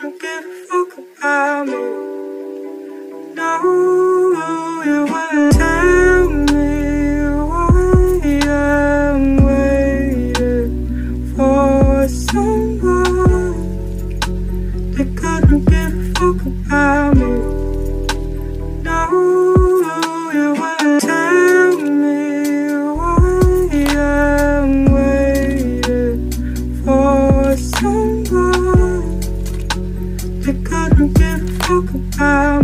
don't give a fuck about me. No, you wouldn't tell me why I'm waiting for someone They couldn't give a fuck about me. No.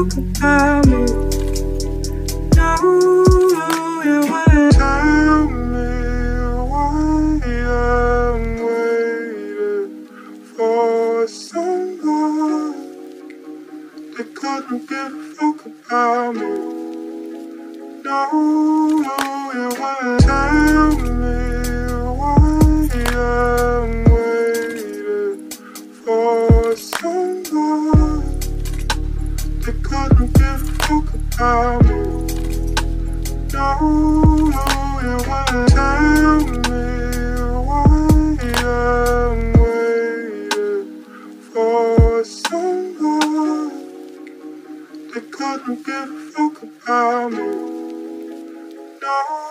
Tell me why I'm waiting for someone that couldn't give a fuck about me. Couldn't give a fuck about me. No.